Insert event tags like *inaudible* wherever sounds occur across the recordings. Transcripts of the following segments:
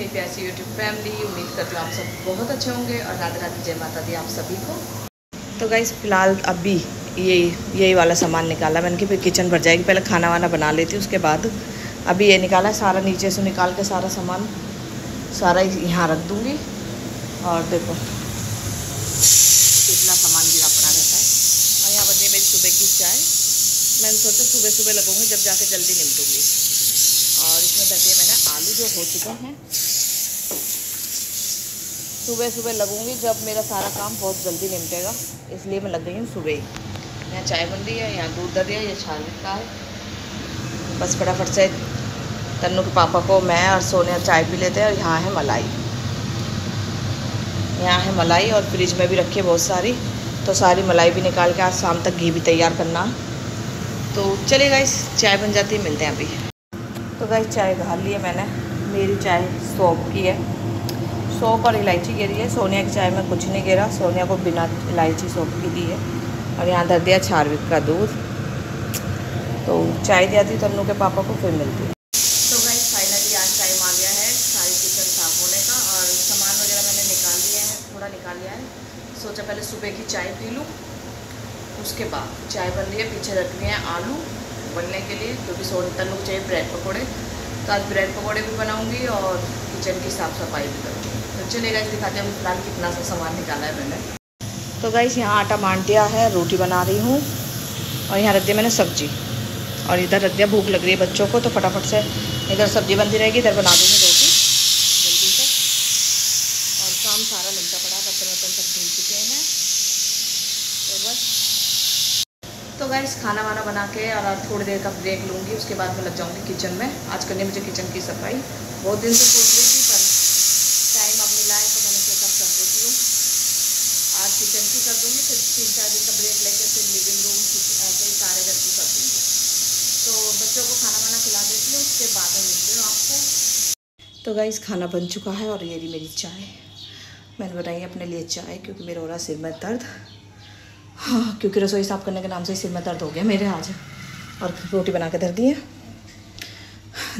मेरी प्यासी YouTube family उम्मीद करती हूँ आप सब बहुत अच्छे होंगे और राधे राधे जय माता दी आप सभी को। तो गाइस फ़िलहाल अभी यही यही वाला सामान निकाला मैंने कि फिर किचन भर जाएगी। पहले खाना वाना बना लेती उसके बाद अभी ये निकाला सारा, नीचे से निकाल के सारा सामान, सारा यहाँ रख दूँगी। और देखो कितना सामान गिरा पड़ा रहता है। और यहाँ बन मेरी सुबह की चाय। मैंने सोचा सुबह सुबह लगूँगी, जब जाके जल्दी निपटूँगी। और इसमें धर मैंने आलू जो हो चुका है सुबह सुबह लगूँगी जब मेरा सारा काम बहुत जल्दी निपटेगा। इसलिए मैं लग गई हूँ सुबह ही। यहाँ चाय बन रही है, यहाँ दूध दर दिया ये छाल का है। बस फटाफट से तन्नू के पापा को मैं और सोनिया चाय पी लेते हैं और यहाँ है मलाई। यहाँ है मलाई और फ्रिज में भी रखी है बहुत सारी। तो सारी मलाई भी निकाल के आज शाम तक घी भी तैयार करना। तो चलिए गाइस चाय बन जाती है, मिलते हैं अभी। तो गाइस चाय घाल ली है मैंने। मेरी चाय सौंप की है। सौंप और इलायची गिरी है। सोनिया की चाय में कुछ नहीं गिरा। सोनिया को बिना इलायची सौंप की दी है। और यहाँ धर दिया चारविक का दूध। तो चाय दिया थी तन्नू के पापा को, फिर मिलती है। तो गाइस फाइनली आज टाइम आ गया है। सारी किचन साफ़ होने का और सामान वगैरह मैंने निकाल लिया है, थोड़ा निकाल लिया है। सोचा पहले सुबह की चाय पी लूँ, उसके बाद चाय बन रही है, पीछे रख लिए हैं आलू बनने के लिए, क्योंकि सोने तन्नू को चाहिए ब्रेड पकौड़े। तो आज ब्रेड पकौड़े भी बनाऊँगी और किचन की साफ़ सफ़ाई भी करूँगी। चलेगा दिखाते हैं फ़िलहाल कितना सा सामान निकाला है मैंने। तो गाइस यहाँ आटा मान दिया है रोटी बना रही हूँ और यहाँ रख दिया मैंने सब्ज़ी। और इधर रख दिया भूख लग रही है बच्चों को तो फटाफट से इधर सब्ज़ी बनती रहेगी इधर बना दूँगी रोटी। जल्दी से। और काम सारा लंचा पड़ा बर्तन वर्तन सब धुल चुके हैं। तो बस। तो गैस खाना वाना बना के और थोड़ी देर का ब्रेक लूँगी उसके बाद मैं लग जाऊँगी किचन में। आज करनी मुझे किचन की सफ़ाई। बहुत दिन से सोच रही थी पर टाइम अब मिला है तो मैंने सोचा कर देती हूँ आज किचन की कर दूँगी फिर तीन चार दिन का ब्रेक लेके फिर लिविंग रूम ऐसे ही सारे घर की कर दूँगी तो बच्चों को खाना वाना खिला देती हूँ उसके बाद में मिलती हूँ आपको। तो गाइस खाना बन चुका है और ये रही मेरी चाय। मैंने बनाई अपने लिए चाय क्योंकि मेरा हो रहा सिर में दर्द। हाँ क्योंकि रसोई साफ़ करने के नाम से सिर में दर्द हो गया मेरे आज। और रोटी बना के धर दी है।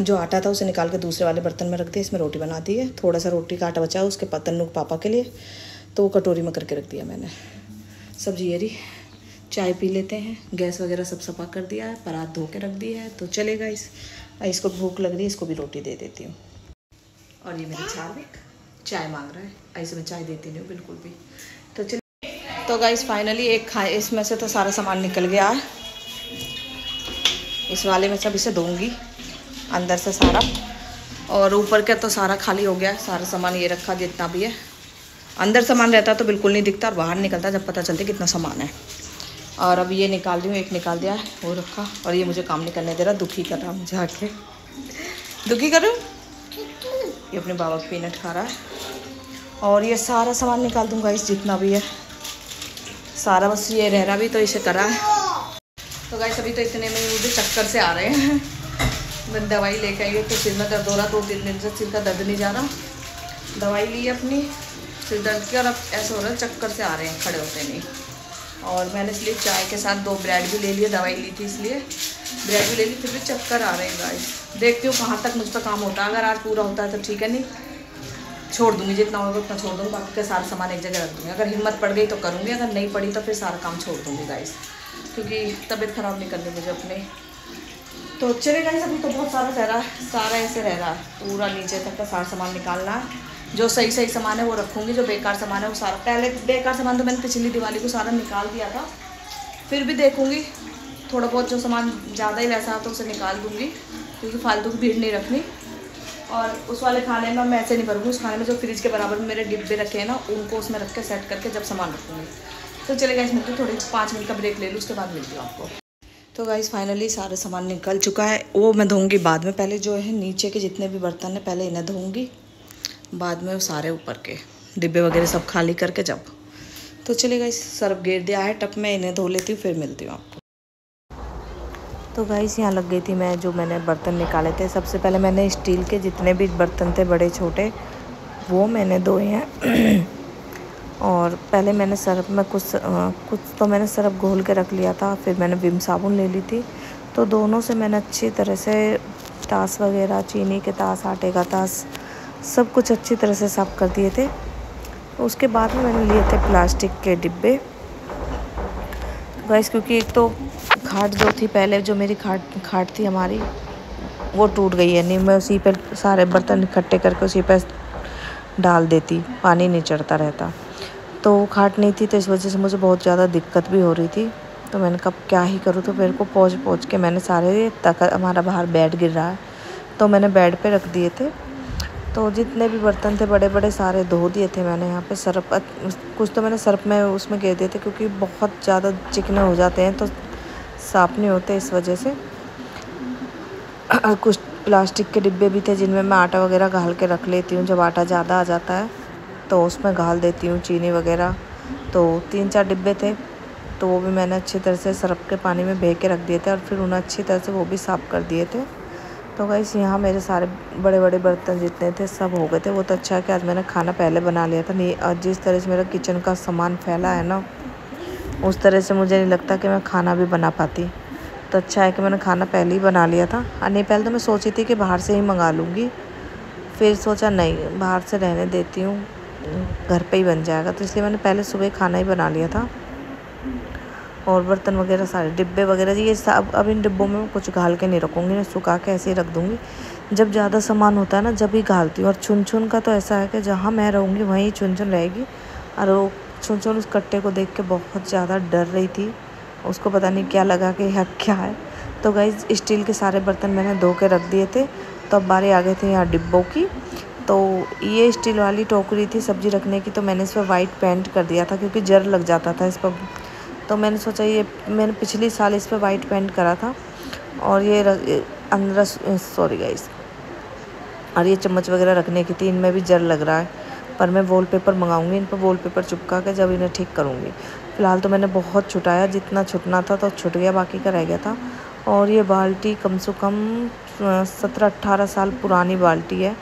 जो आटा था उसे निकाल के दूसरे वाले बर्तन में रख दिया, इसमें रोटी बना दी है। थोड़ा सा रोटी का आटा बचा उसके तन्नू पापा के लिए तो वो कटोरी में करके रख दिया मैंने। सब्ज़ी ये रही। चाय पी लेते हैं। गैस वगैरह सब सफ़ा कर दिया है, परात धो के रख दिया है। तो चलेगा इस इसको भूख लग रही है, इसको भी रोटी दे देती हूँ। और ये मेरी चार्विक चाय मांग रहा है ऐसे में चाय देती नहीं हूँ, बिल्कुल भी। तो चलिए तो गाइस फाइनली एक खाए इसमें से तो सारा सामान निकल गया है। इस वाले में सब इसे दूँगी, अंदर से सारा। और ऊपर का तो सारा खाली हो गया, सारा सामान ये रखा जितना भी है। अंदर सामान रहता तो बिल्कुल नहीं दिखता, और बाहर निकलता जब पता चलता कितना सामान है। और अब ये निकाल दी हूँ, एक निकाल दिया है, वो रखा। और ये मुझे काम नहीं करने दे रहा, दुखी कर रहा मुझे आके दुखी करूँ? ये अपने बाबा पीनट खा रहा है। और ये सारा सामान निकाल दूँगा, इस जितना भी है। सारा बस ये रह रहा भी तो इसे करा है। तो गाइस अभी तो इतने में मुझे चक्कर से आ रहे हैं। मैं दवाई लेके आई तो सिर में दर्द हो रहा दो तीन दिन से सिर का दर्द नहीं जा रहा। दवाई ली अपनी, सिर दर्द की, और अब ऐसा हो रहा है, चक्कर से आ रहे हैं, खड़े होते नहीं। और मैंने इसलिए चाय के साथ दो ब्रेड भी ले लिए, दवाई ली थी इसलिए। ब्रेड भी ले ली, फिर भी चक्कर आ रहे हैं गाइस देखती हूँ कहाँ तक मुझ पर काम होता है। अगर आज पूरा होता है तो ठीक है, नहीं? छोड़ दूँगी, जितना होगा उतना छोड़ दूँगी, बाकी का सारा सामान एक जगह रख दूँगी। अगर हिम्मत पड़ गई तो करूँगी, अगर नहीं पड़ी तो फिर सारा काम छोड़ दूँगी गाइस क्योंकि तबीयत ख़राब नहीं करनी मुझे अपने। तो चले गाइस अभी तो बहुत सारा रह रहा है, सारा ऐसे रह रहा है। पूरा नीचे तक का सारा सामान निकालना है। जो सही सही सामान है वो रखूँगी, जो बेकार सामान है वो सारा। पहले बेकार सामान तो मैंने पिछली दिवाली को सारा निकाल दिया था। फिर भी देखूँगी, थोड़ा बहुत जो सामान ज़्यादा ही वैसा तो उसे निकाल दूँगी, क्योंकि फालतू की भीड़ नहीं रखनी। और उस वाले खाने में मैं ऐसे नहीं भरूँगी, उस खाने में जो फ्रिज के बराबर मेरे डिब्बे रखे हैं ना, उनको उसमें रख के सेट करके जब सामान रखूँगी। तो चलेगा इसमें तो थोड़ी पाँच मिनट का ब्रेक ले लूँ, उसके बाद मिलती हूँ आपको। तो गाइस फाइनली सारे सामान निकल चुका है। वो मैं धोऊँगी बाद में, पहले जो है नीचे के जितने भी बर्तन हैं, पहले इन्हें धोऊँगी। बाद में वो सारे ऊपर के डिब्बे वगैरह सब खाली करके जब तो चलेगा इस सर्फ गेर दिया है टप में इन्हें धो लेती हूँ फिर मिलती हूँ आपको। तो गाइस यहाँ लग गई थी मैं जो मैंने बर्तन निकाले थे। सबसे पहले मैंने स्टील के जितने भी बर्तन थे बड़े छोटे वो मैंने धोए हैं। *clears throat* और पहले मैंने सरफ में कुछ आ, कुछ तो मैंने सरफ घोल के रख लिया था फिर मैंने विम साबुन ले ली थी। तो दोनों से मैंने अच्छी तरह से तास वगैरह चीनी के तास आटे का तास सब कुछ अच्छी तरह से साफ़ कर दिए थे। उसके बाद में मैंने लिए थे प्लास्टिक के डिब्बे। गैस क्योंकि एक तो खाट जो थी पहले, जो मेरी खाट खाट थी हमारी, वो टूट गई है। नहीं, मैं उसी पर सारे बर्तन इकट्ठे करके उसी पर डाल देती, पानी नहीं चढ़ता रहता। तो खाट नहीं थी तो इस वजह से मुझे बहुत ज़्यादा दिक्कत भी हो रही थी। तो मैंने कब क्या ही करूँ? तो मेरे को पहुँच पहुँच के मैंने सारे तक हमारा बाहर बेड गिर रहा है। तो मैंने बेड पे रख दिए थे। तो जितने भी बर्तन थे बड़े बड़े सारे धो दिए थे मैंने यहाँ पे। सर्फ कुछ तो मैंने सर्फ में उसमें गिर दिए थे क्योंकि बहुत ज़्यादा चिकने हो जाते हैं तो साफ़ नहीं होते इस वजह से। कुछ प्लास्टिक के डिब्बे भी थे जिनमें मैं आटा वगैरह घाल के रख लेती हूँ। जब आटा ज़्यादा आ जाता है तो उसमें घाल देती हूँ चीनी वगैरह। तो तीन चार डिब्बे थे तो वो भी मैंने अच्छी तरह से सरफ के पानी में भे के रख दिए थे और फिर उन्हें अच्छी तरह से वो भी साफ़ कर दिए थे। तो गैस यहाँ मेरे सारे बड़े बड़े बर्तन जितने थे सब हो गए थे। वो तो अच्छा है कि आज मैंने खाना पहले बना लिया था। नहीं और जिस तरह से मेरा किचन का सामान फैला है ना, उस तरह से मुझे नहीं लगता कि मैं खाना भी बना पाती। तो अच्छा है कि मैंने खाना पहले ही बना लिया था। और नहीं, पहले तो मैं सोची थी कि बाहर से ही मंगा लूँगी। फिर सोचा, नहीं, बाहर से रहने देती हूँ, घर पे ही बन जाएगा। तो इसलिए मैंने पहले सुबह खाना ही बना लिया था। और बर्तन वगैरह सारे, डिब्बे वगैरह ये सब अब इन डिब्बों में कुछ घाल के नहीं रखूँगी, मैं सुखा के ऐसे ही रख दूँगी। जब ज़्यादा सामान होता है ना, जब ही घालती हूँ। और छुन छुन का तो ऐसा है कि जहाँ मैं रहूँगी, वहीं छुन छुन रहेगी। और वो छुन छुन उस कट्टे को देख के बहुत ज़्यादा डर रही थी। उसको पता नहीं क्या लगा कि यह क्या है। तो गई स्टील के सारे बर्तन मैंने धो के रख दिए थे। तो अब बारी आ गए थे यहाँ डिब्बों की। तो ये स्टील वाली टोकरी थी सब्ज़ी रखने की तो मैंने इस पर वाइट पेंट कर दिया था, क्योंकि जर लग जाता था इस पर। तो मैंने सोचा ये, मैंने पिछली साल इस पर वाइट पेंट करा था और ये अंदर सॉरी गाइस और ये चम्मच वगैरह रखने की थी, इनमें भी जर लग रहा है, पर मैं वॉल पेपर मंगाऊँगी, इन पर वॉल पेपर चिपका के जब इन्हें ठीक करूँगी। फ़िलहाल तो मैंने बहुत छुटाया, जितना छुटना था तो छुट गया, बाकी का रह गया था। और ये बाल्टी कम से कम सत्रह अट्ठारह साल पुरानी बाल्टी है।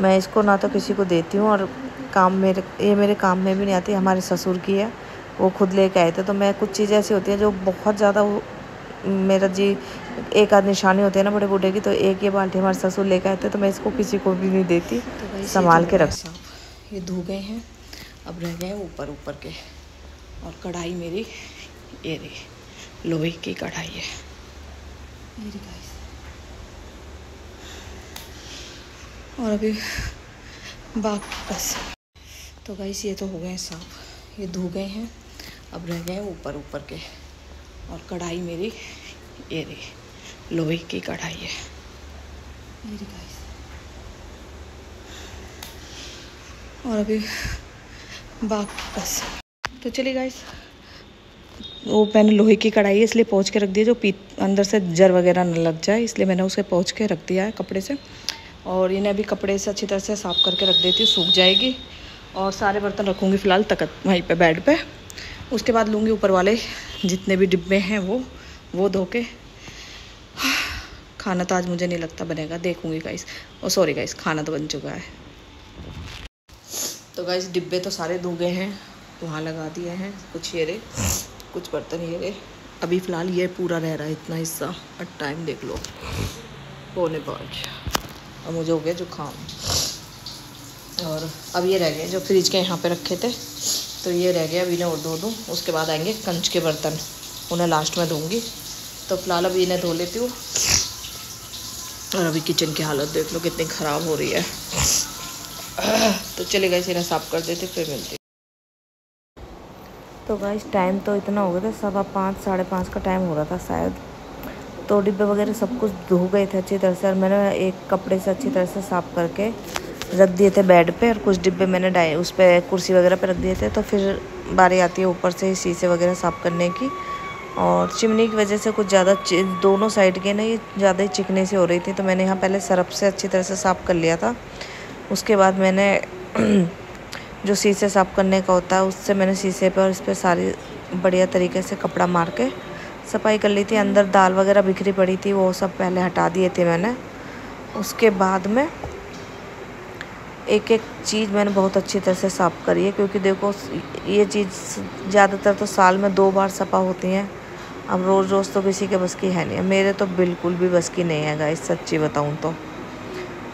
मैं इसको ना तो किसी को देती हूँ और काम मेरे, ये मेरे काम में भी नहीं आती, हमारे ससुर की है। वो खुद लेके आए थे तो मैं कुछ चीज़ें ऐसी होती हैं जो बहुत ज़्यादा मेरा जी एक आध निशानी होती है ना बड़े बूढ़े की तो एक ये बाल्टी हमारे ससुर लेके आए थे तो मैं इसको किसी को भी नहीं देती तो संभाल के रख। ये धो गए हैं अब रह गए ऊपर ऊपर के और कढ़ाई मेरी ये रही लोहे की कढ़ाई है। मेरी और अभी बाकी बस। तो गाइस ये तो हो गए साफ़ ये धो गए हैं। अब रह गए ऊपर ऊपर के। और कढ़ाई मेरी ये रही लोहे की कढ़ाई है। मेरी गाइस और अभी बाकी बस। तो चलिए गाइस वो मैंने लोहे की कढ़ाई है इसलिए पहुँच के रख दिया जो पी अंदर से जर वगैरह न लग जाए इसलिए मैंने उसे पहुँच के रख दिया है कपड़े से। और इन्हें अभी कपड़े से अच्छी तरह से साफ़ करके रख देती हूँ सूख जाएगी। और सारे बर्तन रखूँगी फ़िलहाल तकत वहीं पे बेड पे। उसके बाद लूँगी ऊपर वाले, जितने भी डिब्बे हैं वो वो धो के। खाना तो आज मुझे नहीं लगता बनेगा, देखूँगी गाइस और सॉरी गाइस खाना तो बन चुका है। तो गाइस डिब्बे तो सारे धो गए हैं, वहाँ लगा दिए हैं, कुछ ये रे कुछ बर्तन ये रे अभी फ़िलहाल ये पूरा रह रहा है, इतना हिस्सा। और टाइम देख लो। पौने पाँच। और मुझे हो गया जुकाम और अब ये रह गए, जो फ्रिज के यहाँ पे रखे थे। तो ये रह गया अभी इन्हें धो दूँ उसके बाद आएँगे कंच के बर्तन। उन्हें लास्ट में धोऊँगी तो फ़िलहाल अभी इन्हें धो लेती हूँ। और अभी किचन की हालत देख लो, कितनी ख़राब हो रही है। तो चले गए इन्हें साफ़ कर देते, फिर मिलती तो गाइस टाइम तो इतना हो गया था सवा पाँच, साढ़े पाँच का टाइम हो रहा था शायद। तो डिब्बे वगैरह सब कुछ धो गए थे अच्छी तरह से, और मैंने एक कपड़े से अच्छी तरह से साफ़ करके रख दिए थे बेड पे और कुछ डिब्बे मैंने डाए उस पर कुर्सी वगैरह पे रख दिए थे तो फिर बारी आती है ऊपर से शीशे वगैरह साफ़ करने की। और चिमनी की वजह से कुछ ज़्यादा दोनों साइड के ना ये ज़्यादा ही चिकने से हो रही थी तो मैंने यहाँ पहले सरफ से अच्छी तरह से साफ़ कर लिया था। उसके बाद मैंने *clears throat* जो शीशे साफ़ करने का होता है, उससे मैंने शीशे पर और इस पर सारी बढ़िया तरीके से कपड़ा मार के सफ़ाई कर ली थी। अंदर दाल वगैरह बिखरी पड़ी थी, वो सब पहले हटा दिए थे मैंने। उसके बाद में एक एक चीज़ मैंने बहुत अच्छी तरह से साफ़ करी है, क्योंकि देखो, ये चीज़ ज़्यादातर तो साल में दो बार सफ़ा होती हैं। अब रोज़ रोज़ तो किसी के बस की है नहीं। मेरे तो बिल्कुल भी बस की नहीं है गाइस सच्ची बताऊँ तो।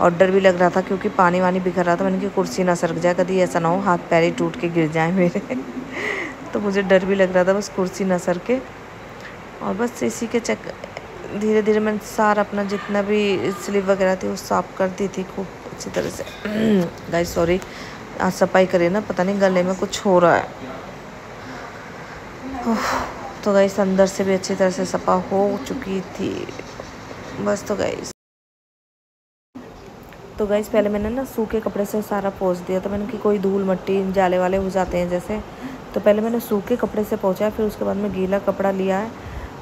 और डर भी लग रहा था, क्योंकि पानी वानी बिखर रहा था, मैंने कि कुर्सी ना सरक जाए, कभी ऐसा ना हो, हाथ पैर ही टूट के गिर जाए मेरे। *laughs* तो मुझे डर भी लग रहा था, बस कुर्सी ना सर के और बस इसी के चक धीरे धीरे मैंने सारा अपना जितना भी स्लीव वगैरह थी, वो साफ़ कर दी थी खूब। अच्छी तरह से। गाइस सॉरी आज सफ़ाई करिए ना, पता नहीं गले में कुछ हो रहा है। तो गाइस अंदर से भी अच्छी तरह से सफ़ा हो चुकी थी। बस तो गाइस तो गाइस पहले मैंने ना सूखे कपड़े से सारा पोछ दिया तो मैंने कि कोई धूल मट्टी, जाले वाले हो जाते हैं जैसे। तो पहले मैंने सूखे कपड़े से पोछा, फिर उसके बाद में गीला कपड़ा लिया है।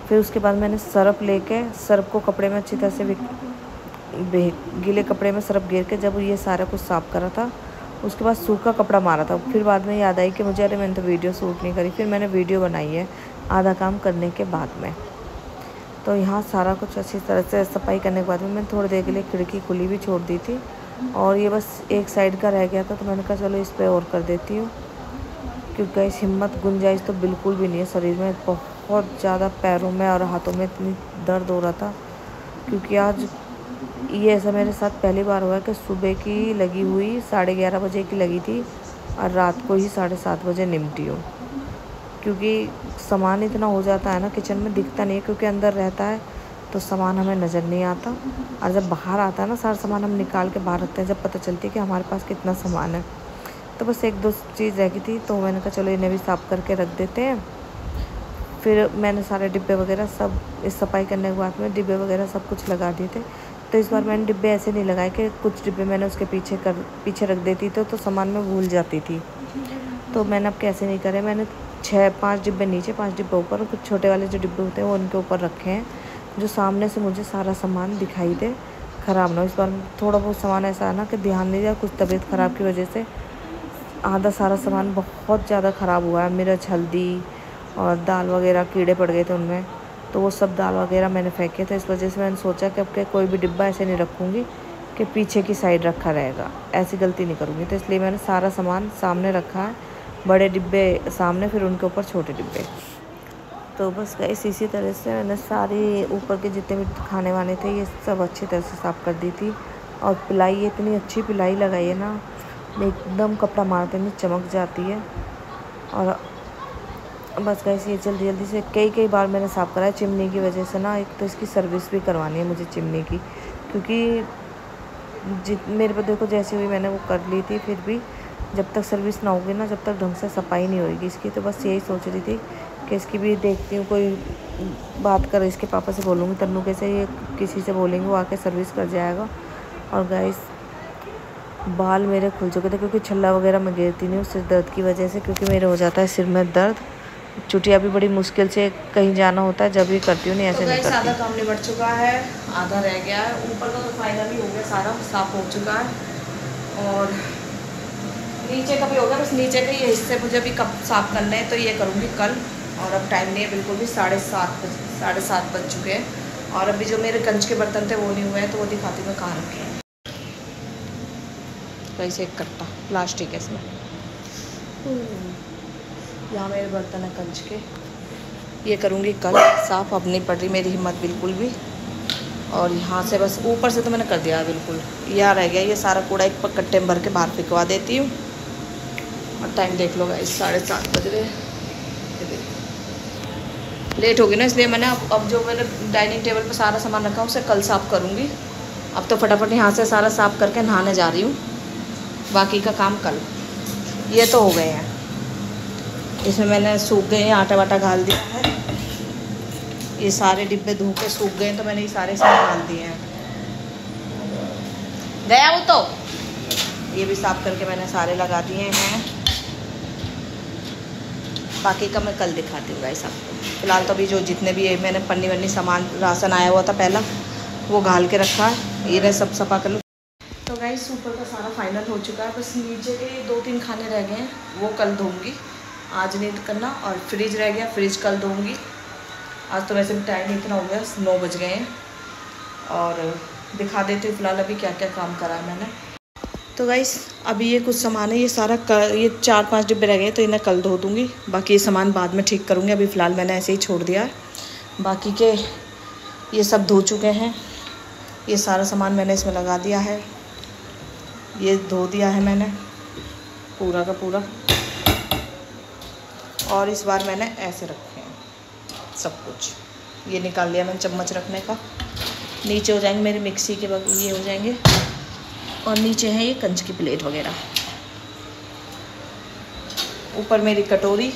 फिर उसके बाद मैंने सरफ लेके, सरफ को कपड़े में अच्छी तरह से गीले कपड़े में सरफ गिर के जब ये सारा कुछ साफ़ करा था, उसके बाद सूखा कपड़ा मारा था। फिर बाद में याद आई कि मुझे, अरे, मैंने तो वीडियो शूट नहीं करी, फिर मैंने वीडियो बनाई है आधा काम करने के बाद में। तो यहाँ सारा कुछ अच्छी तरह से सफ़ाई करने के बाद में, मैंने थोड़ी देर के लिए खिड़की खुली भी छोड़ दी थी और ये बस एक साइड का रह गया था तो मैंने कहा, चलो, इस पर और कर देती हूँ। क्योंकि इस हिम्मत, गुंजाइश तो बिल्कुल भी नहीं है शरीर में। बहुत ज़्यादा पैरों में और हाथों में इतनी दर्द हो रहा था, क्योंकि आज ये ऐसा मेरे साथ पहली बार हुआ कि सुबह की लगी हुई साढ़े ग्यारह बजे की लगी थी और रात को ही साढ़े सात बजे निमटी हूँ। क्योंकि सामान इतना हो जाता है ना, किचन में दिखता नहीं है, क्योंकि अंदर रहता है तो सामान हमें नज़र नहीं आता। और जब बाहर आता है ना, सारा सामान हम निकाल के बाहर रखते हैं, जब पता चलती है कि हमारे पास कितना सामान है। तो बस एक दो चीज़ रह गई थी तो मैंने कहा, चलो इन्हें भी साफ़ करके रख देते हैं। फिर मैंने सारे डिब्बे वगैरह सब इस सफ़ाई करने के बाद में डिब्बे वगैरह सब कुछ लगा दिए थे। तो इस बार मैंने डिब्बे ऐसे नहीं लगाए कि कुछ डिब्बे मैंने उसके पीछे कर पीछे रख देती तो, तो सामान में भूल जाती थी। तो मैंने अब कैसे नहीं करे? मैंने छः पाँच डिब्बे नीचे पाँच डिब्बे ऊपर कुछ छोटे वाले जो डिब्बे होते हैं वो उनके ऊपर रखे हैं जो सामने से मुझे सारा सामान दिखाई दे। ख़राब ना हो। इस बार थोड़ा बहुत सामान ऐसा ना कि ध्यान नहीं दिया कुछ तबीयत ख़राब की वजह से आधा सारा सामान बहुत ज़्यादा ख़राब हुआ है। मिर्च हल्दी और दाल वगैरह कीड़े पड़ गए थे उनमें। तो वो सब दाल वगैरह मैंने फेंके थे इस वजह से मैंने सोचा कि अब के कोई भी डिब्बा ऐसे नहीं रखूँगी कि पीछे की साइड रखा रहेगा। ऐसी गलती नहीं करूँगी। तो इसलिए मैंने सारा सामान सामने रखा है बड़े डिब्बे सामने, फिर उनके ऊपर छोटे डिब्बे। तो बस गए इसी तरह से मैंने सारी ऊपर के जितने भी खाने वाने थे, ये सब अच्छी तरह से साफ़ कर दी थी। और पिलाई इतनी अच्छी पिलाई लगाई है ना, एकदम कपड़ा मारते में चमक जाती है। और बस गैस ये जल्दी जल्दी से कई कई बार मैंने साफ़ कराया चिमनी की वजह से ना, एक तो इसकी सर्विस भी करवानी है मुझे चिमनी की, क्योंकि जित, मेरे पर देखो जैसी हुई मैंने वो कर ली थी, फिर भी जब तक सर्विस ना होगी ना, जब तक ढंग से सफ़ाई नहीं होगी इसकी तो बस यही सोच रही थी कि इसकी भी देखती हूँ, कोई बात कर, इसके पापा से बोलूँगी, तन्नू कैसे ये किसी से बोलेंगे, वो आके सर्विस कर जाएगा। और गैस बाल मेरे खुल चुके थे, क्योंकि छल्ला वगैरह मैं गिरती नहीं हूँ, सिर दर्द की वजह से, क्योंकि मेरे हो जाता है सिर में दर्द। चुटिया भी बड़ी मुश्किल से कहीं जाना होता है जब भी करती हूँ नहीं ऐसे तो नहीं करती आधा काम निपट चुका है आधा रह गया है। ऊपर का तो फाइनली हो गया सारा साफ़ हो चुका है। और नीचे का भी हो गया बस नीचे के ये हिस्से मुझे भी कब साफ़ करने हैं तो ये करूँगी कल। और अब टाइम नहीं है बिल्कुल भी साढ़े सात बज साढ़े सात बज चुके हैं। और अभी जो मेरे कंच के बर्तन थे वो नहीं हुए हैं तो वो दिखाती मैं कहाँ रखे हैं। वैसे एक कट्टा प्लास्टिक है इसमें। यहाँ मेरे बर्तन है कंच के। ये करूँगी कल, साफ़ अब नहीं पड़ रही मेरी हिम्मत बिल्कुल भी। और यहाँ से बस ऊपर से तो मैंने कर दिया बिल्कुल। यहाँ रह गया, ये सारा कूड़ा एक कट्टे में भर के बाहर फिकवा देती हूँ। और टाइम देख लो इस साढ़े सात बज रहे लेट होगी ना, इसलिए मैंने अब अब जो मैंने डाइनिंग टेबल पर सारा सामान रखा उसे कल साफ़ करूँगी। अब तो फटाफट यहाँ से सारा साफ़ करके नहाने जा रही हूँ। बाकी का काम कल। ये तो हो गए हैं। इसमें मैंने सूख गए आटा वाटा घाल दिया है। ये सारे डिब्बे धो के सूख गए तो मैंने ये सारे इसमें डाल दिए हैं। गया वो तो। ये भी साफ़ करके मैंने सारे लगा दिए हैं। बाकी का मैं कल दिखाती हूँ गाइस आपको फ़िलहाल तो अभी जो जितने भी मैंने पन्नी वन्नी सामान, राशन आया हुआ था पहला, वो घाल के रखा ये सब सफ़ा कर लो। तो गाइस ऊपर का सारा फाइनल हो चुका है। बस नीचे के दो तीन खाने रह गए हैं, वो कल धोऊँगी आज नहीं करना और फ्रिज रह गया, फ्रिज कल दूँगी आज तो वैसे भी टाइम इतना हो गया, नौ बज गए हैं। और दिखा देती हूँ फ़िलहाल अभी क्या क्या काम करा है मैंने। तो गाइस अभी ये कुछ सामान है, ये सारा कर ये चार पाँच डिब्बे रह गए तो इन्हें कल धो दूँगी। बाकी ये सामान बाद में ठीक करूँगी, अभी फ़िलहाल मैंने ऐसे ही छोड़ दिया है। बाकी के ये सब धो चुके हैं। ये सारा सामान मैंने इसमें लगा दिया है। ये धो दिया है मैंने, पूरा का पूरा। और इस बार मैंने ऐसे रखे हैं, सब कुछ। ये निकाल लिया मैंने चम्मच रखने का। नीचे हो जाएँगे मेरे मिक्सी के ये हो जाएँगे। और नीचे है ये कंच की प्लेट वगैरह। ऊपर मेरी कटोरी।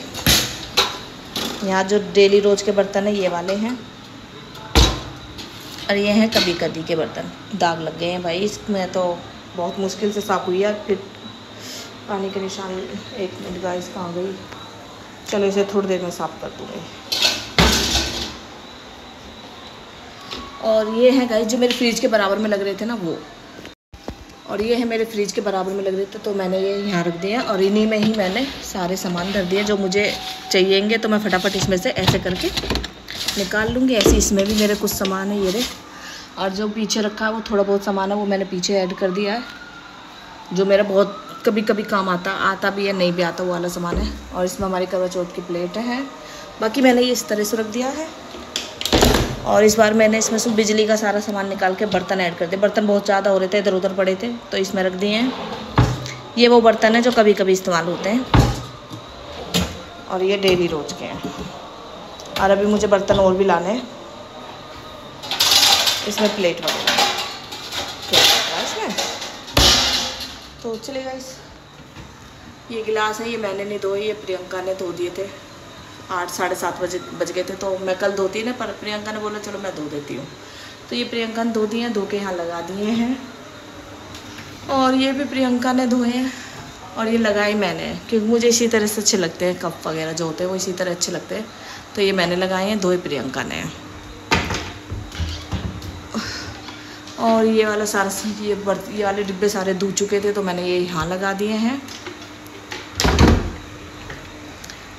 यहाँ जो डेली रोज़ के बर्तन है, ये वाले हैं। और ये हैं कभी कभी के बर्तन। दाग लग गए हैं भाई, इसमें तो बहुत मुश्किल से साफ़ हुई है फिर पानी के निशान, एक मिनट गाइस कहाँ गई? चलो इसे थोड़ी देर में साफ़ कर दूँगी। और ये है गाइस जो मेरे फ्रिज के बराबर में लग रहे थे ना वो। और ये है मेरे फ्रिज के बराबर में लग रहे थे तो मैंने ये यहाँ रख दिया और इन्हीं में ही मैंने सारे सामान धर दिए जो मुझे चाहिएँगे तो मैं फटाफट इसमें से ऐसे करके निकाल लूँगी। ऐसे इसमें भी मेरे कुछ सामान है, ये रे और जो पीछे रखा है, वो थोड़ा बहुत सामान है, वो मैंने पीछे ऐड कर दिया है, जो मेरा बहुत कभी कभी काम आता आता भी है, नहीं भी आता, वो वाला सामान है। और इसमें हमारी करवा चौथ की प्लेट है। बाकी मैंने ये इस तरह से रख दिया है। और इस बार मैंने इसमें से बिजली का सारा सामान निकाल के बर्तन ऐड कर दिए। बर्तन बहुत ज़्यादा हो रहे थे, इधर उधर पड़े थे तो इसमें रख दिए हैं। ये वो बर्तन है जो कभी कभी इस्तेमाल होते हैं। और ये डेली रोज के हैं। और अभी मुझे बर्तन और भी लाने हैं। इसमें प्लेट वगैरह। तो चलेगा इस ये गिलास है, ये मैंने नहीं धोए, ये प्रियंका ने धो दिए थे। आठ, साढ़े सात बजे बज गए थे तो मैं कल धोती ना, पर प्रियंका ने बोला, चलो मैं धो देती हूँ। तो ये प्रियंका ने धो दिए हैं, धो के यहाँ लगा दिए हैं। और ये भी प्रियंका ने धोए हैं, और ये लगाए मैंने, क्योंकि मुझे इसी तरह से अच्छे लगते हैं, कप वगैरह जो होते हैं, वो इसी तरह अच्छे लगते हैं। तो ये मैंने लगाए हैं, धोए प्रियंका ने। और ये वाला सारा ये बर्त, ये वाले डिब्बे सारे धो चुके थे तो मैंने ये यहाँ लगा दिए हैं।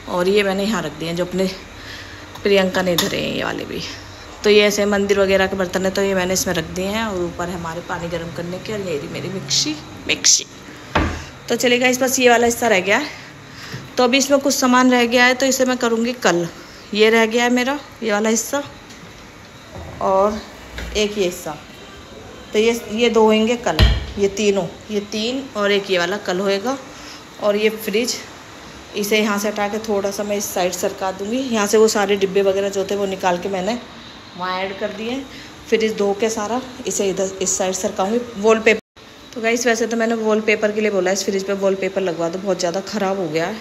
और ये मैंने यहाँ रख दिए हैं, जो अपने प्रियंका ने धरे हैं, ये वाले भी। तो ये ऐसे मंदिर वगैरह के बर्तन है तो ये मैंने इसमें रख दिए हैं, और ऊपर है हमारे पानी गर्म करने के और ये मेरी मिक्सी मिक्सी। तो चलेगा इस बस ये वाला हिस्सा रह गया है। तो अभी इसमें कुछ सामान रह गया है तो इसे मैं करूँगी कल। ये रह गया है मेरा, ये वाला हिस्सा, और एक ये हिस्सा। तो ये ये दो होंगे कल, ये तीनों, ये तीन और एक ये वाला कल होएगा। और ये फ्रिज इसे यहाँ से हटा के थोड़ा सा मैं इस साइड सरका दूँगी। यहाँ से वो सारे डिब्बे वगैरह जो थे वो निकाल के मैंने वहाँ ऐड कर दिए। फ्रिज धो के सारा, इसे इधर, इस साइड सरकाऊँगी। वॉल पेपर तो गाइस वैसे तो मैंने वॉल पेपर के लिए बोला इस फ्रिज पे वॉल पेपर लगवा दो, बहुत ज़्यादा ख़राब हो गया है।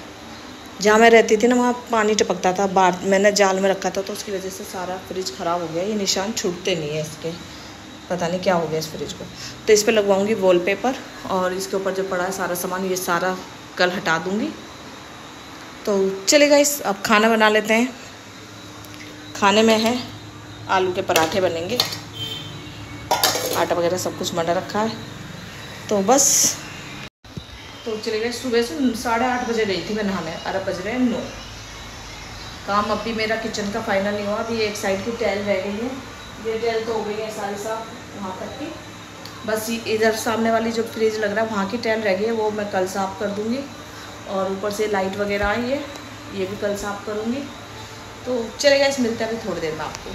जहाँ मैं रहती थी ना, वहाँ पानी टपकता था, बाहर, मैंने जाल में रखा था तो उसकी वजह से सारा फ्रिज ख़राब हो गया ये निशान छूटते नहीं है इसके। पता नहीं क्या हो गया इस फ्रिज को। तो इस पर लगवाऊँगी वॉल पेपर और इसके ऊपर जो पड़ा है सारा सामान, ये सारा कल हटा दूँगी। तो चलेगा इस अब खाना बना लेते हैं। खाने में है आलू के पराठे बनेंगे। आटा वगैरह सब कुछ बना रखा है। तो बस। तो चले गए सुबह से साढ़े आठ बजे गई थी मैं नहाने अरब बज रहे हैं नौ। काम अभी मेरा किचन का फाइनल नहीं हुआ, अभी एक साइड की टैल रह गई है। ये टैल तो हो गई है सारी साफ़। वहाँ तक की बस इधर सामने वाली जो फ्रिज लग रहा है वहाँ की टैल रह गई है वो मैं कल साफ़ कर दूँगी। और ऊपर से लाइट वगैरह आई है ये भी कल साफ़ करूँगी। तो चलेगा इस मिलते हैं अभी थोड़ी देर में आपको।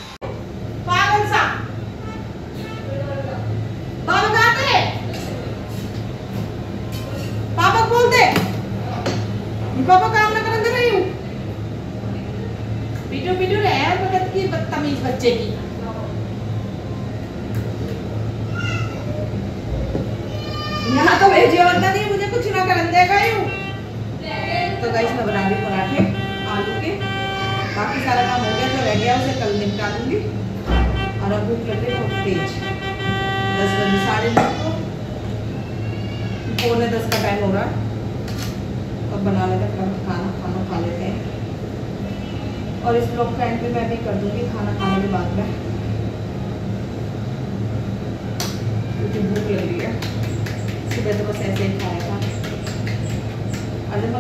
पापा बोल दे पापा काम ना करने रही हूँ। वीडियो वीडियो रहे बदतमीज बच्चे की। ना करने देगा यूँ तो गाइस मैं बना रही पराठे आलू के। बाकी सारा काम हो गया जो रह गया उसे कल निपटा दूँगी। और अब भूख लग रही बहुत तेज। दस बजे साढ़े दस को। पौने दस का टाइम हो रहा है। अब बना लेते हैं खाना खाना खा लेते हैं। और इस ब्लॉग का एंड भी मैं भी कर दूँगी खाना खाने के बाद में। क्योंकि भूख लग रही है। सुबह तो बस ऐसे ही खाया।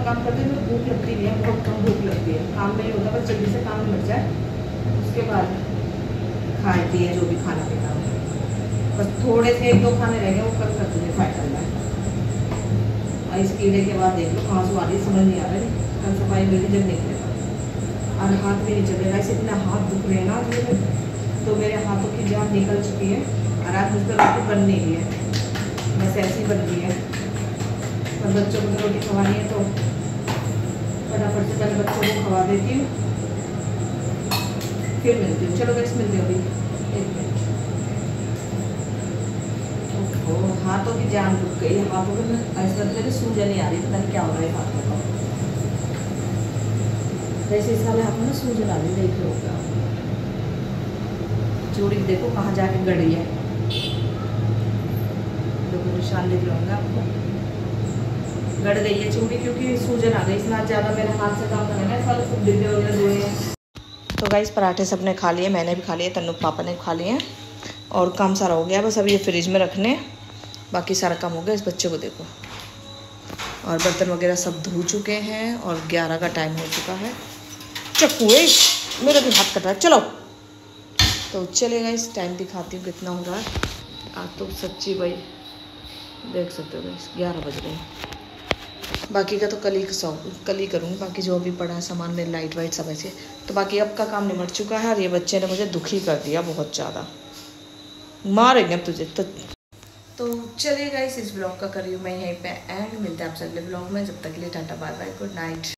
काम करती हूँ तो भूख लगती नहीं है, बहुत कम भूख लगती है। काम नहीं होता, बस जल्दी से काम लग जाए, उसके बाद खाए, पिए, जो भी खाना पीना बस थोड़े से एक दो खाने रह गए, वो कल कर दूँगे फाइनल में और इस कीड़े के बाद देख लो कहाँ से आ रही समझ नहीं आ रही कल सफ़ाई मेरी जब निकलेगा और हाथ भी नहीं चलेगा ऐसे इतना हाथ दुख रहे ना मेरे तो मेरे हाथों की जान निकल चुकी है, और आज मुझ रोटी बन नहीं रही है। बस ऐसी बन रही है। बच्चों को रोटी खवानी है तो फटाफट से पहले बच्चों को खवा देती हूँ। फिर मिलती हूँ। चलो बस मिलती हूँ अभी। एक हाथों की जान रुक गई। हाथों में ऐसा लगता है सूजन नहीं आ रही, पता नहीं क्या हो रहा है हाथों का। जैसे इस वाले हाथों में सूजन आ रही देख लो क्या चूड़ी देखो कहाँ जाके गड़ी है। देखो, निशान लिख लूँगा आपको। गड़ गई है चूड़ी क्योंकि सूजन आ गई, इसमें ज़्यादा मेरे हाथ से काम करना है। वाले सब डिब्बे वगैरह धोए हैं। तो गाइस पराठे सबने खा लिए, मैंने भी खा लिए, तन्नू पापा ने खा लिए हैं। और काम सारा हो गया, बस अभी ये फ्रिज में रखने बाकी सारा काम हो गया, इस बच्चे को देखो। और बर्तन वगैरह सब धो चुके हैं, और ग्यारह का टाइम हो चुका है। चक्कू मेरा भी हाथ कट रहा है चलो। तो चलेगा इस टाइम दिखाती हूँ कितना हो रहा है। आज तो सच्ची भाई, देख सकते हो भाई ग्यारह बज रहे हैं। बाकी का तो कल ही सौ कल ही करूँगी, बाकी जो अभी पड़ा है सामान, मेरे लाइट वाइट सब ऐसे। तो बाकी अब का काम निमट चुका है और ये बच्चे ने मुझे दुखी कर दिया बहुत ज़्यादा। मारेंगे अब तुझे तो तो चलिए इस ब्लॉग का करिए मैं यहीं पे एंड मिलते हैं आपसे अगले ब्लॉग में, जब तक के लिए tata bye bye good night